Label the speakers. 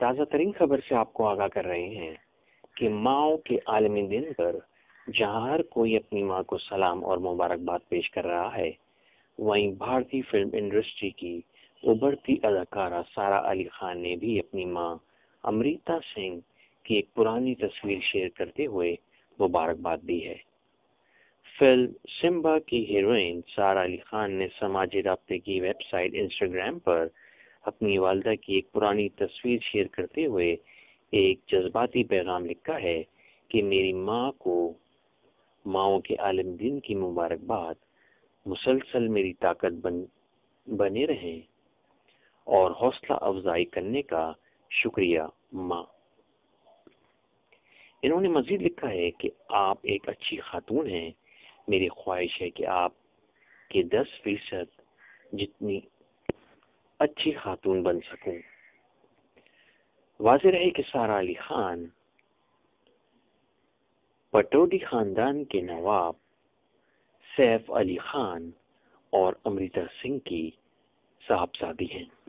Speaker 1: تازہ ترین خبر سے آپ کو آگاہ کر رہے ہیں کہ ماؤ کے عالمی دن پر جہاں ہر کوئی اپنی ماں کو سلام اور مبارکباد پیش کر رہا ہے۔ وہیں بھارتی فلم انڈسٹری کی ابھرتی اداکارہ سارا علی خان نے بھی اپنی ماں امریتا سنگھ کی ایک پرانی تصویر شیئر کرتے ہوئے مبارکباد دی ہے۔ فلم سمبا کی ہیروئن سارا علی خان نے سماجی رابطے کی ویب سائٹ انسٹاگرام پر اپنی والدہ کی ایک پرانی تصویر شیئر کرتے ہوئے ایک جذباتی پیغام لکھا ہے کہ میری ماں کو ماؤں کے عالم دن کی مبارکباد مسلسل میری طاقت بن، بنے رہیں اور حوصلہ افزائی کرنے کا شکریہ، ماں۔ انہوں نے مزید لکھا ہے کہ آپ ایک اچھی خاتون ہیں۔ میری خواہش ہے کہ آپ کے دس فیصد جتنی اچھی خاتون بن سکوں۔ واضح رہے کہ سارا علی خان پٹوڈی خاندان کے نواب سیف علی خان اور امریتا سنگھ کی صاحبزادی ہیں۔